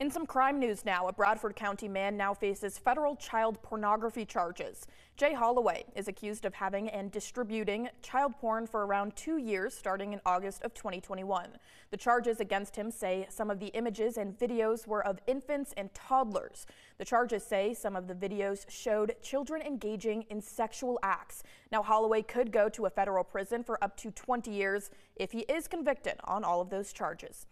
In some crime news now, a Bradford County man now faces federal child pornography charges. Jay Holloway is accused of having and distributing child porn for around two years starting in August of 2021. The charges against him say some of the images and videos were of infants and toddlers. The charges say some of the videos showed children engaging in sexual acts. Now Holloway could go to a federal prison for up to 20 years if he is convicted on all of those charges.